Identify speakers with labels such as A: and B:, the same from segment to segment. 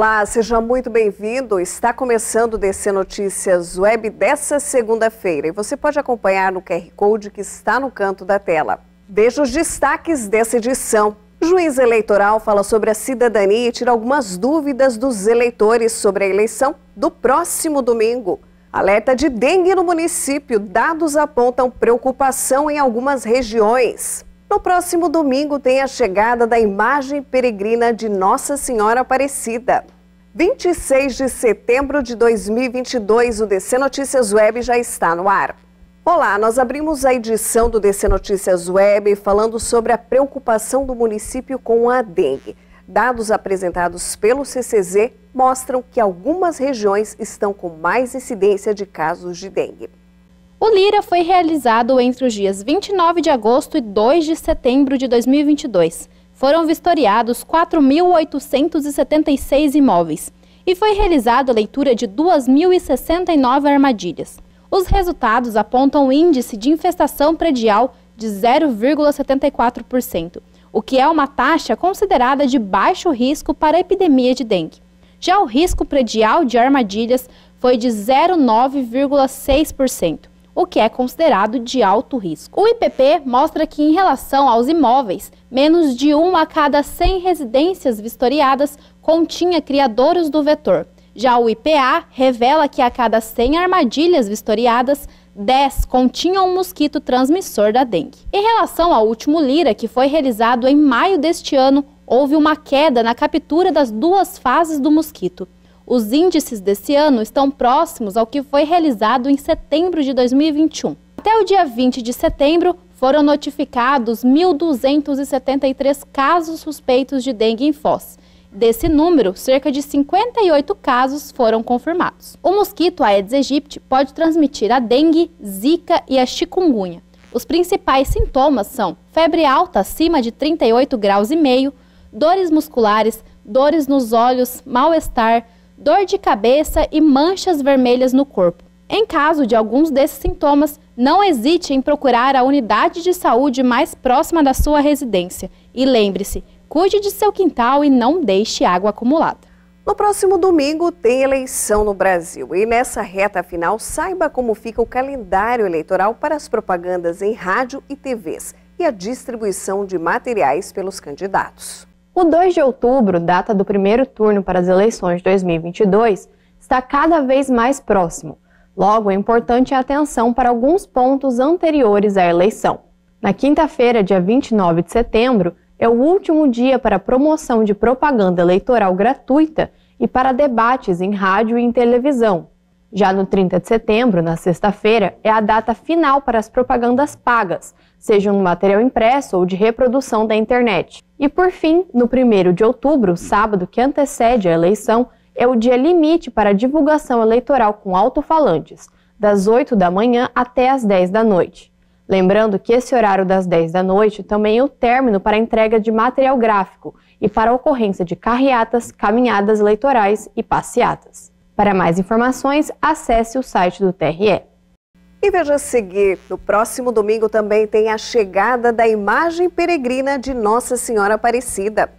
A: Olá, seja muito bem-vindo. Está começando o DC Notícias Web dessa segunda-feira e você pode acompanhar no QR Code que está no canto da tela. Veja os destaques dessa edição. Juiz eleitoral fala sobre a cidadania e tira algumas dúvidas dos eleitores sobre a eleição do próximo domingo. Alerta de dengue no município. Dados apontam preocupação em algumas regiões. No próximo domingo tem a chegada da imagem peregrina de Nossa Senhora Aparecida. 26 de setembro de 2022, o DC Notícias Web já está no ar. Olá, nós abrimos a edição do DC Notícias Web falando sobre a preocupação do município com a dengue. Dados apresentados pelo CCZ mostram que algumas regiões estão com mais incidência de casos de dengue.
B: O Lira foi realizado entre os dias 29 de agosto e 2 de setembro de 2022. Foram vistoriados 4.876 imóveis e foi realizada a leitura de 2.069 armadilhas. Os resultados apontam um índice de infestação predial de 0,74%, o que é uma taxa considerada de baixo risco para a epidemia de dengue. Já o risco predial de armadilhas foi de 0,9,6% o que é considerado de alto risco. O IPP mostra que, em relação aos imóveis, menos de um a cada 100 residências vistoriadas continha criadouros do vetor. Já o IPA revela que a cada 100 armadilhas vistoriadas, 10 continham um mosquito transmissor da dengue. Em relação ao último Lira, que foi realizado em maio deste ano, houve uma queda na captura das duas fases do mosquito. Os índices desse ano estão próximos ao que foi realizado em setembro de 2021. Até o dia 20 de setembro, foram notificados 1.273 casos suspeitos de dengue em Foz. Desse número, cerca de 58 casos foram confirmados. O mosquito Aedes aegypti pode transmitir a dengue, zika e a chikungunya. Os principais sintomas são febre alta acima de 38 graus e meio, dores musculares, dores nos olhos, mal-estar, dor de cabeça e manchas vermelhas no corpo. Em caso de alguns desses sintomas, não hesite em procurar a unidade de saúde mais próxima da sua residência. E lembre-se, cuide de seu quintal e não deixe água acumulada.
A: No próximo domingo tem eleição no Brasil e nessa reta final saiba como fica o calendário eleitoral para as propagandas em rádio e TVs e a distribuição de materiais pelos candidatos.
C: O 2 de outubro, data do primeiro turno para as eleições de 2022, está cada vez mais próximo. Logo, é importante a atenção para alguns pontos anteriores à eleição. Na quinta-feira, dia 29 de setembro, é o último dia para promoção de propaganda eleitoral gratuita e para debates em rádio e em televisão. Já no 30 de setembro, na sexta-feira, é a data final para as propagandas pagas, sejam no material impresso ou de reprodução da internet. E por fim, no 1 de outubro, sábado que antecede a eleição, é o dia limite para a divulgação eleitoral com alto-falantes, das 8 da manhã até as 10 da noite. Lembrando que esse horário das 10 da noite também é o término para a entrega de material gráfico e para a ocorrência de carreatas, caminhadas eleitorais e passeatas. Para mais informações, acesse o site do TRE.
A: E veja a seguir, no próximo domingo também tem a chegada da imagem peregrina de Nossa Senhora Aparecida.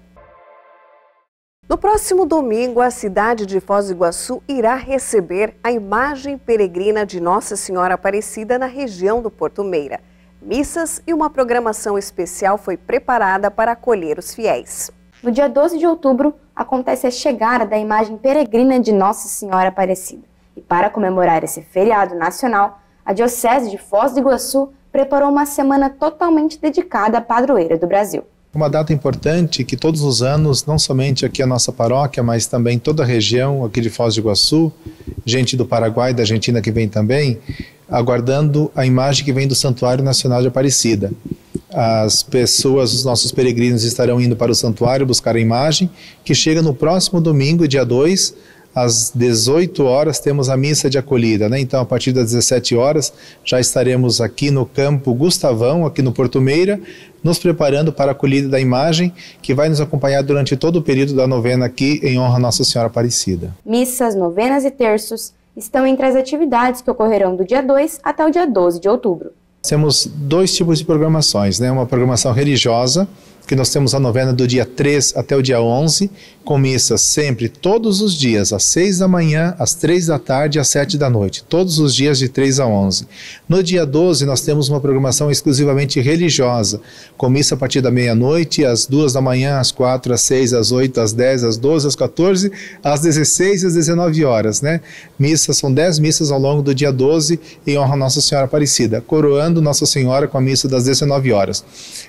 A: No próximo domingo, a cidade de Foz do Iguaçu irá receber a imagem peregrina de Nossa Senhora Aparecida na região do Porto Meira. Missas e uma programação especial foi preparada para acolher os fiéis.
D: No dia 12 de outubro, acontece a chegada da imagem peregrina de Nossa Senhora Aparecida. E para comemorar esse feriado nacional, a Diocese de Foz do Iguaçu preparou uma semana totalmente dedicada à padroeira do Brasil.
E: Uma data importante que todos os anos, não somente aqui a nossa paróquia, mas também toda a região aqui de Foz do Iguaçu, gente do Paraguai, da Argentina que vem também, aguardando a imagem que vem do Santuário Nacional de Aparecida. As pessoas, os nossos peregrinos estarão indo para o santuário buscar a imagem, que chega no próximo domingo, dia 2, às 18 horas temos a missa de acolhida, né? Então, a partir das 17 horas, já estaremos aqui no campo Gustavão, aqui no Porto Meira, nos preparando para a acolhida da imagem, que vai nos acompanhar durante todo o período da novena aqui em honra a Nossa Senhora Aparecida.
D: Missas, novenas e terços estão entre as atividades que ocorrerão do dia 2 até o dia 12 de outubro.
E: Temos dois tipos de programações, né? Uma programação religiosa, que nós temos a novena do dia 3 até o dia 11, com missa sempre, todos os dias, às 6 da manhã, às 3 da tarde e às 7 da noite, todos os dias de 3 a 11. No dia 12, nós temos uma programação exclusivamente religiosa, com missa a partir da meia-noite, às 2 da manhã, às 4, às 6, às 8, às 10, às 12, às 14, às 16 e às 19 horas, né? Missas, são 10 missas ao longo do dia 12 em honra a Nossa Senhora Aparecida, coroando Nossa Senhora com a missa das 19 horas.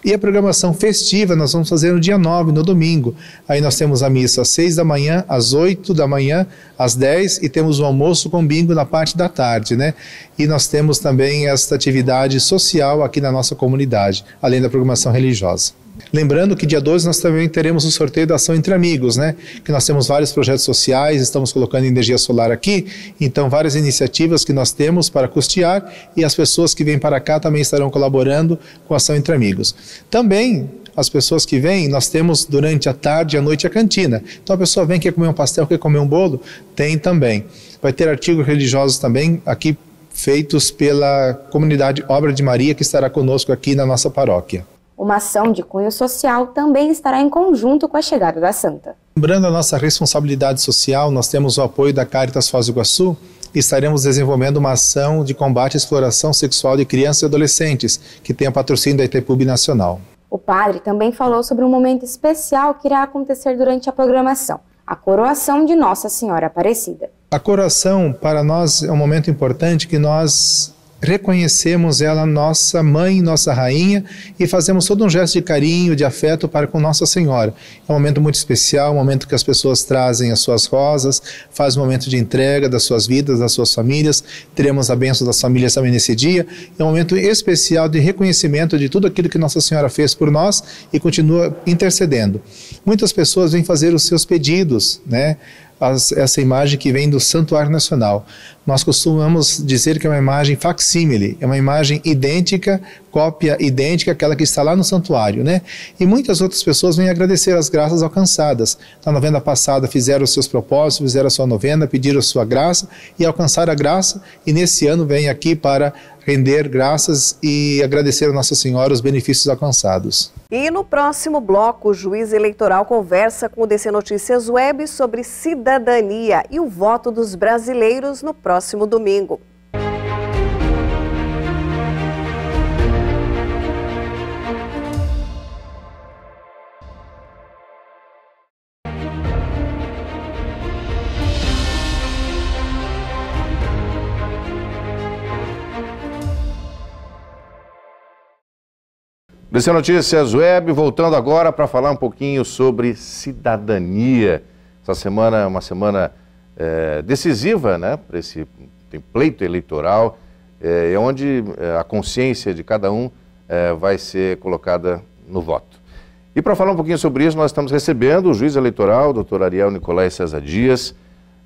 E: E a programação festiva nós vamos fazer no dia 9, no domingo. Aí nós temos a missa às 6 da manhã, às 8 da manhã, às 10 e temos o almoço com bingo na parte da tarde, né? E nós temos também esta atividade social aqui na nossa comunidade, além da programação religiosa. Lembrando que dia 12 nós também teremos o sorteio da ação entre amigos, né? Que nós temos vários projetos sociais, estamos colocando energia solar aqui, então várias iniciativas que nós temos para custear e as pessoas que vêm para cá também estarão colaborando com a ação entre amigos. Também as pessoas que vêm, nós temos durante a tarde e a noite a cantina. Então a pessoa vem, quer comer um pastel, quer comer um bolo, tem também. Vai ter artigos religiosos também aqui feitos pela comunidade Obra de Maria que estará conosco aqui na nossa paróquia.
D: Uma ação de cunho social também estará em conjunto com a chegada da Santa.
E: Lembrando a nossa responsabilidade social, nós temos o apoio da Caritas Foz do Iguaçu e estaremos desenvolvendo uma ação de combate à exploração sexual de crianças e adolescentes, que tem a patrocínio da Itaipubi Nacional.
D: O padre também falou sobre um momento especial que irá acontecer durante a programação, a coroação de Nossa Senhora Aparecida.
E: A coroação para nós é um momento importante que nós reconhecemos ela nossa mãe, nossa rainha e fazemos todo um gesto de carinho, de afeto para com Nossa Senhora. É um momento muito especial, um momento que as pessoas trazem as suas rosas, faz um momento de entrega das suas vidas, das suas famílias. Teremos a bênção das famílias também nesse dia. É um momento especial de reconhecimento de tudo aquilo que Nossa Senhora fez por nós e continua intercedendo. Muitas pessoas vêm fazer os seus pedidos, né? As, essa imagem que vem do Santuário Nacional. Nós costumamos dizer que é uma imagem facsímile, é uma imagem idêntica, cópia idêntica àquela que está lá no santuário, né? E muitas outras pessoas vêm agradecer as graças alcançadas. Na novena passada fizeram os seus propósitos, fizeram a sua novena, pediram a sua graça e alcançaram a graça, e nesse ano vêm aqui para render graças e agradecer a Nossa Senhora os benefícios alcançados.
A: E no próximo bloco, o juiz eleitoral conversa com o DC Notícias Web sobre cidadania e o voto dos brasileiros no próximo domingo.
F: DC Notícias Web, voltando agora para falar um pouquinho sobre cidadania. Essa semana é uma semana é, decisiva né, para esse pleito eleitoral, é, onde é, a consciência de cada um é, vai ser colocada no voto. E para falar um pouquinho sobre isso, nós estamos recebendo o juiz eleitoral, doutor Ariel Nicolai César Dias.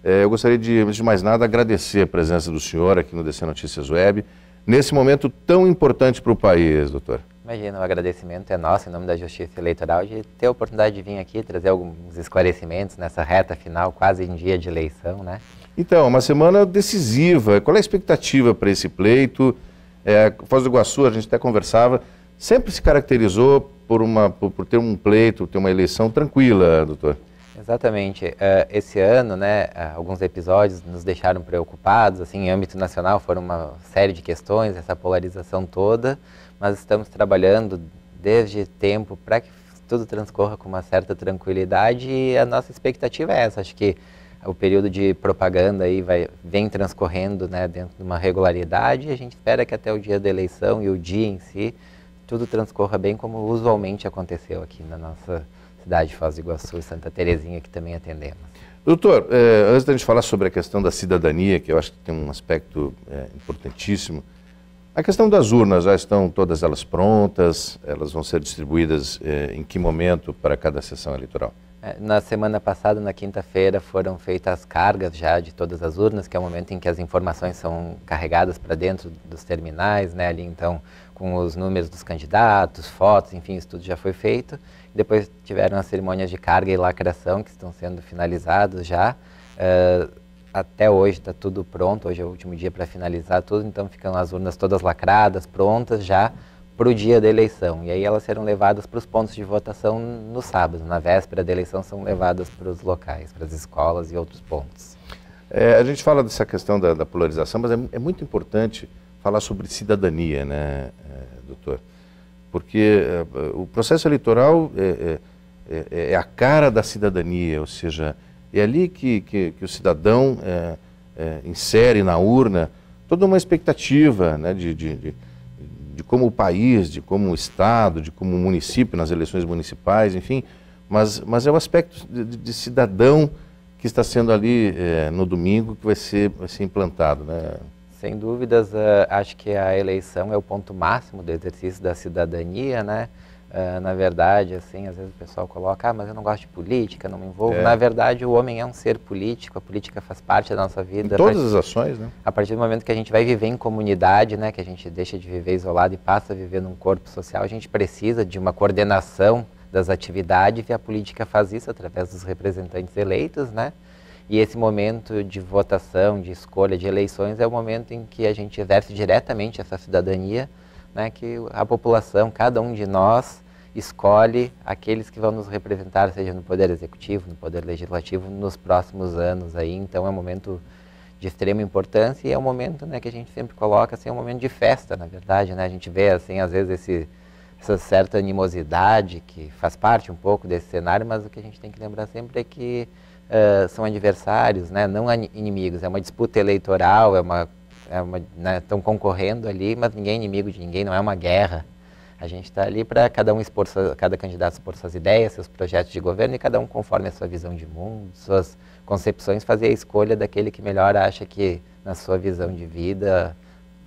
F: É, eu gostaria de, antes de mais nada, agradecer a presença do senhor aqui no DC Notícias Web, nesse momento tão importante para o país, doutor.
G: Imagina, o agradecimento é nosso, em nome da Justiça Eleitoral, de ter a oportunidade de vir aqui trazer alguns esclarecimentos nessa reta final, quase em dia de eleição, né?
F: Então, uma semana decisiva. Qual é a expectativa para esse pleito? É, Foz do Iguaçu, a gente até conversava, sempre se caracterizou por, uma, por, por ter um pleito, ter uma eleição tranquila, doutor.
G: Exatamente. Uh, esse ano, né, uh, alguns episódios nos deixaram preocupados, assim, em âmbito nacional foram uma série de questões, essa polarização toda, mas estamos trabalhando desde tempo para que tudo transcorra com uma certa tranquilidade e a nossa expectativa é essa. Acho que o período de propaganda aí vai, vem transcorrendo né, dentro de uma regularidade e a gente espera que até o dia da eleição e o dia em si tudo transcorra bem como usualmente aconteceu aqui na nossa cidade de Foz do Iguaçu e Santa Terezinha que também atendemos.
F: Doutor, eh, antes da gente falar sobre a questão da cidadania, que eu acho que tem um aspecto eh, importantíssimo, a questão das urnas, já estão todas elas prontas? Elas vão ser distribuídas eh, em que momento para cada sessão eleitoral?
G: É, na semana passada, na quinta-feira, foram feitas as cargas já de todas as urnas, que é o momento em que as informações são carregadas para dentro dos terminais, né? Ali então com os números dos candidatos, fotos, enfim, isso tudo já foi feito. Depois tiveram as cerimônias de carga e lacração que estão sendo finalizadas já. Uh, até hoje está tudo pronto, hoje é o último dia para finalizar tudo, então ficam as urnas todas lacradas, prontas já para o dia da eleição. E aí elas serão levadas para os pontos de votação no sábado. Na véspera da eleição são levadas para os locais, para as escolas e outros pontos.
F: É, a gente fala dessa questão da, da polarização, mas é, é, muito importante falar sobre cidadania, né, é, doutor? Porque é, o processo eleitoral é, é, é, a cara da cidadania, ou seja, é ali que, que, que o cidadão insere na urna toda uma expectativa né, de, de, de de como o país, de como o Estado, de como o município nas eleições municipais, enfim, mas, mas é o aspecto de, de cidadão que está sendo ali é, no domingo que vai ser, vai ser implantado, né?
G: Sem dúvidas, uh, acho que a eleição é o ponto máximo do exercício da cidadania, né? Uh, na verdade, assim, às vezes o pessoal coloca, ah, mas eu não gosto de política, não me envolvo. É. Na verdade, o homem é um ser político, a política faz parte da nossa vida.
F: Em todas as ações, né?
G: A partir do momento que a gente vai viver em comunidade, né, que a gente deixa de viver isolado e passa a viver num corpo social, a gente precisa de uma coordenação das atividades e a política faz isso através dos representantes eleitos, né? E esse momento de votação, de escolha, de eleições é o momento em que a gente exerce diretamente essa cidadania né, que a população, cada um de nós, escolhe aqueles que vão nos representar, seja no Poder Executivo, no Poder Legislativo, nos próximos anos. Aí, então é um momento de extrema importância e é um momento né, que a gente sempre coloca assim, é um momento de festa, na verdade. Né? A gente vê, assim, às vezes, esse, essa certa animosidade que faz parte um pouco desse cenário, mas o que a gente tem que lembrar sempre é que uh, são adversários, né? não inimigos. É uma disputa eleitoral, é uma é estão né, concorrendo ali, mas ninguém é inimigo de ninguém, não é uma guerra. A gente está ali para cada um expor, cada candidato expor suas ideias, seus projetos de governo e cada um conforme a sua visão de mundo, suas concepções, fazer a escolha daquele que melhor acha que, na sua visão de vida,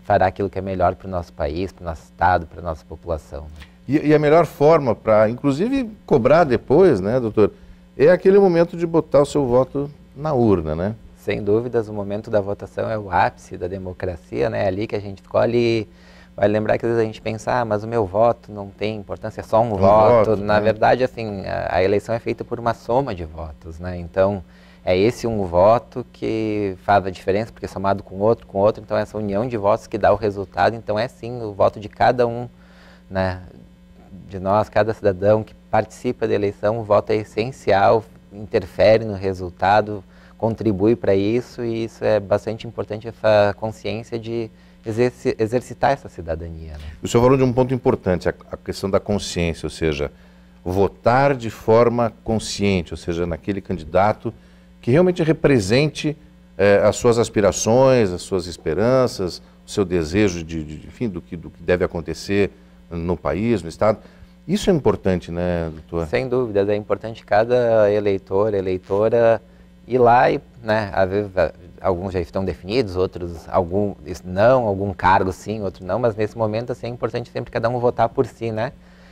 G: fará aquilo que é melhor para o nosso país, para o nosso estado, para a nossa população.
F: E, e a melhor forma para, inclusive, cobrar depois, né, doutor, é aquele momento de botar o seu voto na urna, né?
G: Sem dúvidas, o momento da votação é o ápice da democracia, né? É ali que a gente escolhe. Vai lembrar que às vezes a gente pensa, ah, mas o meu voto não tem importância, é só um, um voto. voto. Na né? verdade, assim, a, a, eleição é feita por uma soma de votos, né? Então, é esse um voto que faz a diferença, porque é somado com outro, com outro, então é essa união de votos que dá o resultado. Então, é sim o voto de cada um, né? De nós, cada cidadão que participa da eleição, o voto é essencial, interfere no resultado, contribui para isso e isso é bastante importante, essa consciência de exercitar essa cidadania. Né?
F: O senhor falou de um ponto importante, a, a, questão da consciência, ou seja, votar de forma consciente, ou seja, naquele candidato que realmente represente eh, as suas aspirações, as suas esperanças, o seu desejo de, de enfim, do que, do que deve acontecer no país, no Estado. Isso é importante, né, doutor?
G: Sem dúvida, é importante cada eleitor, eleitora ir lá e, né, às vezes alguns já estão definidos, outros algum não, algum cargo sim, outro não, mas nesse momento assim, é importante sempre cada um votar por si, né?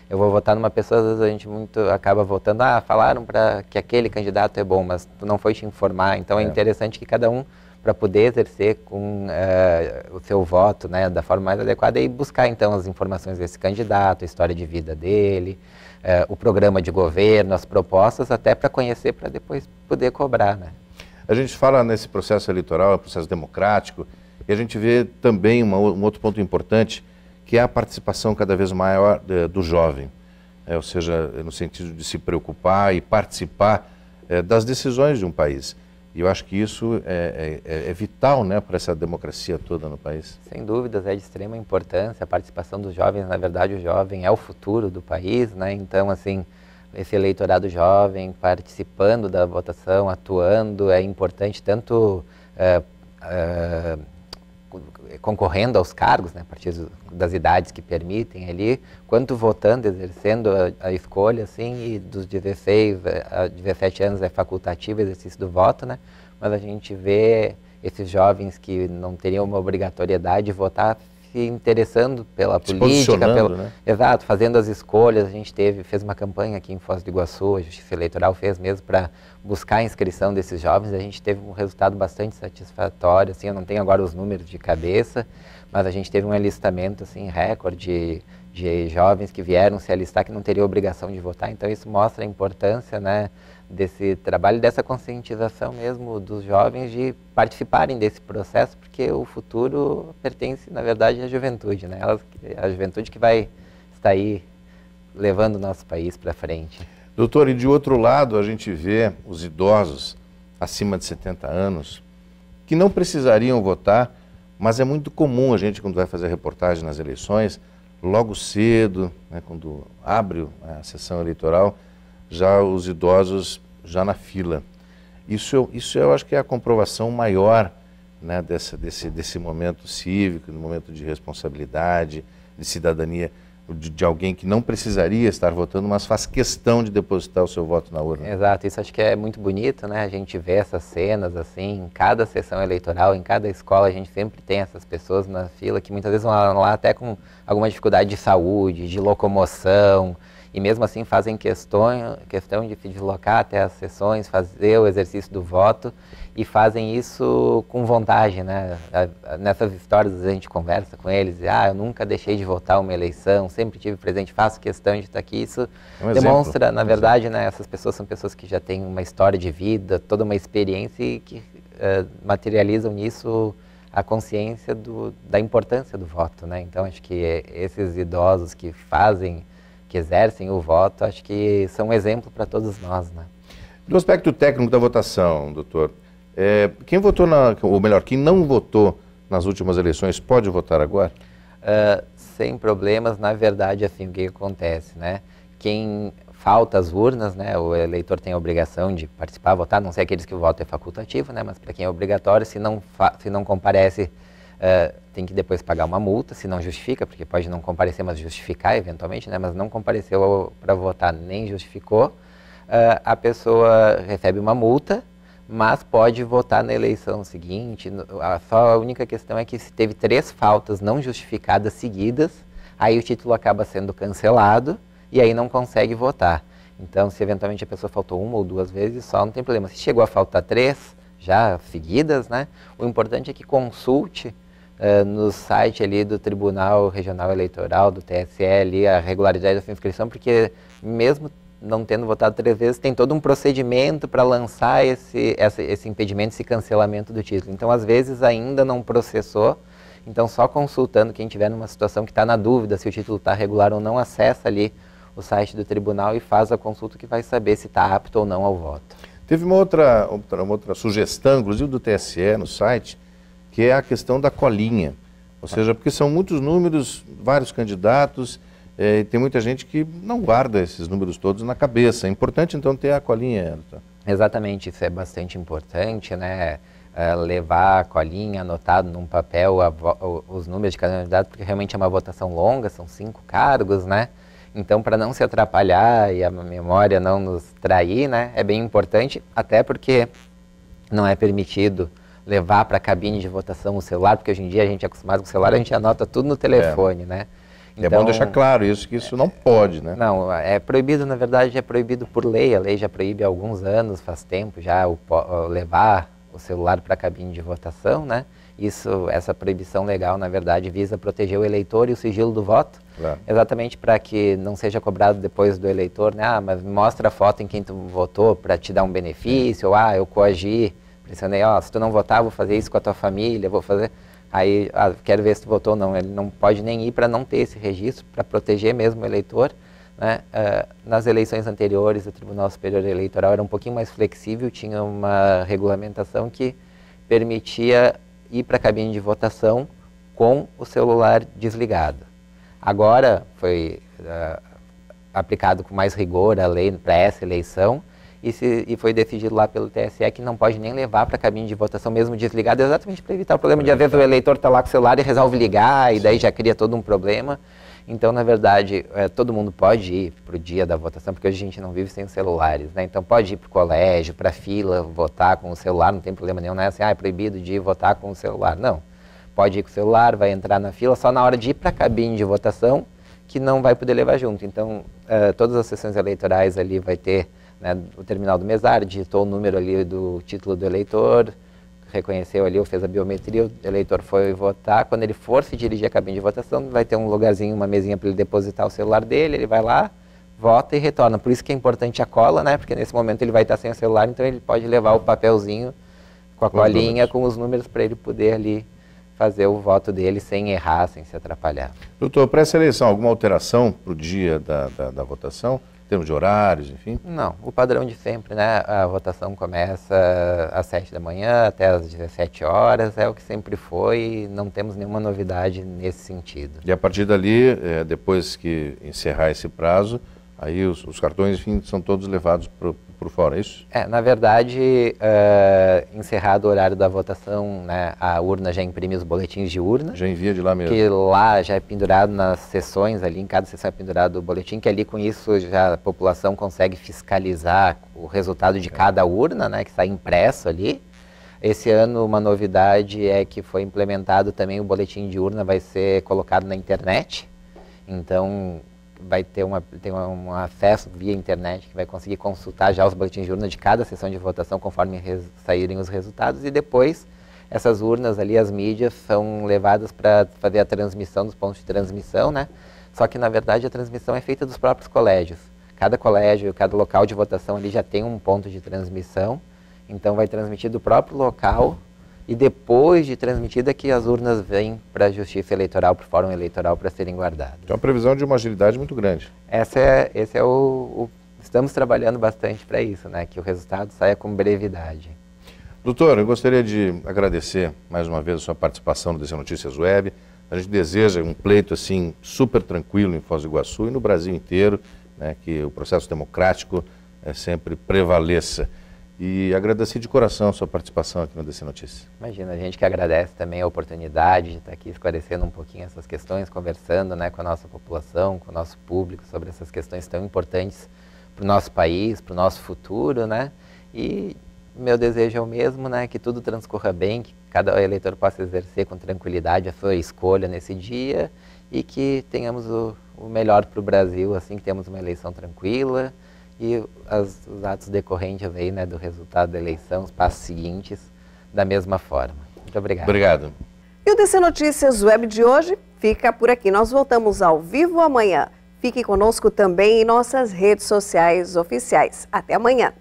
G: Eu vou votar numa pessoa, às vezes a gente muito acaba votando, ah, falaram para que aquele candidato é bom, mas tu não foi te informar, então é, é interessante que cada um para poder exercer com uh, o seu voto, né, da forma mais adequada e buscar então as informações desse candidato, a história de vida dele, é, o programa de governo, as propostas, até para conhecer, para depois poder cobrar. Né?
F: A gente fala nesse processo eleitoral, é processo democrático, e a gente vê também uma, um outro ponto importante, que é a participação cada vez maior de, do jovem. É, ou seja, no sentido de se preocupar e participar é, das decisões de um país. E eu acho que isso é, é, é vital né, para essa democracia toda no país.
G: Sem dúvidas, é de extrema importância a participação dos jovens. Na verdade, o jovem é o futuro do país, né? Então, assim, esse eleitorado jovem participando da votação, atuando, é importante tanto é, é, concorrendo aos cargos, né, a partir das idades que permitem ali, quanto votando, exercendo a, a escolha, assim, e dos 16 a 17 anos é facultativo o exercício do voto, né, mas a gente vê esses jovens que não teriam uma obrigatoriedade de votar se interessando pela se política, né? exato, fazendo as escolhas. A gente teve, fez uma campanha aqui em Foz do Iguaçu, a Justiça Eleitoral fez mesmo para buscar a inscrição desses jovens. A gente teve um resultado bastante satisfatório. Assim, eu não tenho agora os números de cabeça, mas a gente teve um alistamento assim recorde de, de jovens que vieram se alistar que não teriam obrigação de votar. Então isso mostra a importância, né? desse trabalho, dessa conscientização mesmo dos jovens de participarem desse processo, porque o futuro pertence, na verdade, à juventude, né? Elas, a juventude que vai está aí levando o nosso país para frente.
F: Doutor, e de outro lado a gente vê os idosos acima de 70 anos que não precisariam votar, mas é muito comum a gente, quando vai fazer reportagem nas eleições, logo cedo, né, quando abre a sessão eleitoral, já os idosos já na fila. Isso, isso eu acho que é a comprovação maior né, desse, desse, desse momento cívico, do momento de responsabilidade, de cidadania de, de, alguém que não precisaria estar votando, mas faz questão de depositar o seu voto na urna.
G: Exato, isso acho que é muito bonito, né? A gente vê essas cenas assim, em cada sessão eleitoral, em cada escola, a gente sempre tem essas pessoas na fila que muitas vezes vão lá até com alguma dificuldade de saúde, de locomoção, e mesmo assim fazem questão, questão de se deslocar até as sessões, fazer o exercício do voto e fazem isso com vontade, né? Nessas histórias a gente conversa com eles, e, ah, eu nunca deixei de votar uma eleição, sempre tive presente, faço questão de estar aqui. Isso é um demonstra, exemplo. na verdade, né, essas pessoas são pessoas que já têm uma história de vida, toda uma experiência e que uh, materializam nisso a consciência do, da importância do voto, né? Então acho que esses idosos que fazem, que exercem o voto, acho que são um exemplo para todos nós, né?
F: Do aspecto técnico da votação, doutor, é, quem votou, na, ou melhor, quem não votou nas últimas eleições pode votar agora?
G: Uh, sem problemas, na verdade, assim, o que acontece, né? Quem falta as urnas, né, o eleitor tem a obrigação de participar, votar, não sei aqueles que o voto é facultativo, né, mas para quem é obrigatório, se não, se não comparece, uh, tem que depois pagar uma multa, se não justifica, porque pode não comparecer, mas justificar eventualmente, né, mas não compareceu para votar nem justificou, uh, a pessoa recebe uma multa mas pode votar na eleição seguinte. A, só a única questão é que se teve três faltas não justificadas seguidas, aí o título acaba sendo cancelado e aí não consegue votar. Então, se eventualmente a pessoa faltou uma ou duas vezes, só não tem problema. Se chegou a faltar três já seguidas, né? O importante é que consulte uh, no site ali do Tribunal Regional Eleitoral, do TSE, ali, a regularidade da sua inscrição, porque mesmo não tendo votado três vezes, tem todo um procedimento para lançar esse, essa, esse impedimento, esse cancelamento do título. Então, às vezes, ainda não processou. Então, só consultando quem tiver numa situação que está na dúvida se o título está regular ou não, acessa ali o site do tribunal e faz a consulta que vai saber se está apto ou não ao voto.
F: Teve uma outra, outra, uma outra sugestão, inclusive do TSE no site, que é a questão da colinha. Ou seja, porque são muitos números, vários candidatos, é, tem muita gente que não guarda esses números todos na cabeça. É importante então ter a colinha.
G: Exatamente, isso é bastante importante, né? É, levar a colinha anotado num papel a, os números de cada candidato, porque realmente é uma votação longa, são cinco cargos, né? Então, para não se atrapalhar e a memória não nos trair, né, é bem importante, até porque não é permitido levar para a cabine de votação o celular, porque hoje em dia a gente é acostumado com o celular, a gente anota tudo no telefone, é. né?
F: Então, é bom deixar claro isso, que isso não pode, né?
G: Não, é proibido, na verdade, é proibido por lei. A lei já proíbe há alguns anos, faz tempo já, o, o levar o celular para a cabine de votação, né? Isso, essa proibição legal, na verdade, visa proteger o eleitor e o sigilo do voto, claro. exatamente para que não seja cobrado depois do eleitor, né? Ah, mas mostra a foto em quem tu votou para te dar um benefício, ou ah, eu coagi, pressionei, ó, se tu não votar, vou fazer isso com a tua família, vou fazer... Aí, ah, quero ver se tu votou ou não. Ele não pode nem ir para não ter esse registro, para proteger mesmo o eleitor. Né? Uh, nas eleições anteriores, o Tribunal Superior Eleitoral era um pouquinho mais flexível, tinha uma regulamentação que permitia ir para a cabine de votação com o celular desligado. Agora foi uh, aplicado com mais rigor a lei para essa eleição e, se, e foi decidido lá pelo TSE que não pode nem levar para a cabine de votação mesmo desligado, exatamente para evitar o problema de às vezes o eleitor está lá com o celular e resolve ligar e daí já cria todo um problema. Então, na verdade, é, todo mundo pode ir para o dia da votação, porque hoje a gente não vive sem celulares, né? Então, pode ir para o colégio, para a fila, votar com o celular, não tem problema nenhum, não é assim, ah, é proibido de ir votar com o celular. Não. Pode ir com o celular, vai entrar na fila, só na hora de ir para a cabine de votação que não vai poder levar junto. Então, uh, todas as sessões eleitorais ali vai ter né, o terminal do mesário, digitou o número ali do título do eleitor, reconheceu ali, ou fez a biometria, o eleitor foi votar. Quando ele for se dirigir à cabine de votação, vai ter um lugarzinho, uma mesinha para ele depositar o celular dele, ele vai lá, vota e retorna. Por isso que é importante a cola, né? Porque nesse momento ele vai estar sem o celular, então ele pode levar o papelzinho com a colinha, com os números para ele poder ali fazer o voto dele sem errar, sem se atrapalhar.
F: Doutor, para essa eleição, alguma alteração para o dia da, da, da votação? Em termos de horários, enfim?
G: Não, o padrão de sempre, né? A votação começa às 7 da manhã até às 17 horas, é o que sempre foi, não temos nenhuma novidade nesse sentido.
F: E a partir dali, é, depois que encerrar esse prazo, aí os, os cartões, enfim, são todos levados para por fora, é isso?
G: É, na verdade, uh, encerrado o horário da votação, né, a urna já imprime os boletins de urna.
F: Já envia de lá mesmo.
G: Que lá já é pendurado nas sessões ali, em cada sessão é pendurado o boletim, que ali com isso já a população consegue fiscalizar o resultado de cada urna, né, que está impresso ali. Esse ano uma novidade é que foi implementado também o boletim de urna vai ser colocado na internet. Então, vai ter uma, tem um acesso via internet que vai conseguir consultar já os boletins de urna de cada sessão de votação conforme saírem os resultados e depois essas urnas ali, as mídias, são levadas para fazer a transmissão dos pontos de transmissão, né? Só que na verdade a transmissão é feita dos próprios colégios. Cada colégio, cada local de votação ali já tem um ponto de transmissão, então vai transmitir do próprio local e depois de transmitida que as urnas vêm para a Justiça Eleitoral, para o Fórum Eleitoral, para serem guardadas.
F: Então, a previsão de uma agilidade muito grande.
G: Essa é, esse é o, o estamos trabalhando bastante para isso, né? Que o resultado saia com brevidade.
F: Doutor, eu gostaria de agradecer mais uma vez a sua participação no DC Notícias Web. A gente deseja um pleito assim super tranquilo em Foz do Iguaçu e no Brasil inteiro, né, que o processo democrático é, sempre prevaleça. E agradecer de coração a sua participação aqui no DC Notícias.
G: Imagina, a gente que agradece também a oportunidade de estar aqui esclarecendo um pouquinho essas questões, conversando né, com a nossa população, com o nosso público sobre essas questões tão importantes para o nosso país, para o nosso futuro, né? E meu desejo é o mesmo, né? Que tudo transcorra bem, que cada eleitor possa exercer com tranquilidade a sua escolha nesse dia e que tenhamos o, o melhor para o Brasil, assim que temos uma eleição tranquila, e as, os atos decorrentes aí, né, do resultado da eleição, os passos seguintes, da mesma forma. Muito obrigado.
F: Obrigado.
A: E o DC Notícias Web de hoje fica por aqui. Nós voltamos ao vivo amanhã. Fique conosco também em nossas redes sociais oficiais. Até amanhã.